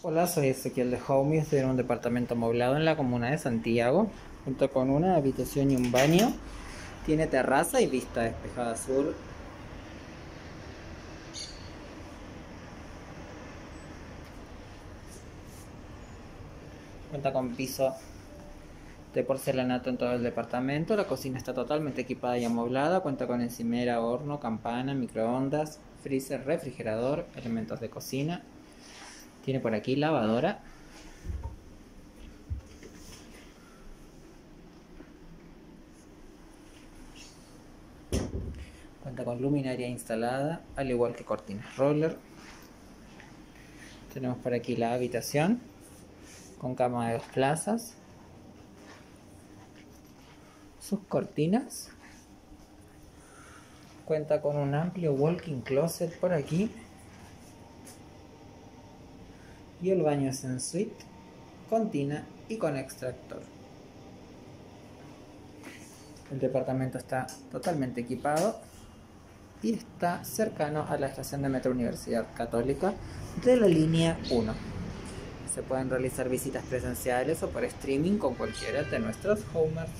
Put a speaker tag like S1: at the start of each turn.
S1: Hola, soy Ezequiel de Home estoy en un departamento amoblado en la comuna de Santiago, junto con una habitación y un baño. Tiene terraza y vista despejada sur. Cuenta con piso de porcelanato en todo el departamento. La cocina está totalmente equipada y amoblada. Cuenta con encimera, horno, campana, microondas, freezer, refrigerador, elementos de cocina. Tiene por aquí lavadora. Cuenta con luminaria instalada, al igual que cortinas roller. Tenemos por aquí la habitación con cama de dos plazas. Sus cortinas. Cuenta con un amplio walking closet por aquí. Y el baño es en suite, con tina y con extractor. El departamento está totalmente equipado y está cercano a la estación de Metro Universidad Católica de la línea 1. Se pueden realizar visitas presenciales o por streaming con cualquiera de nuestros homers.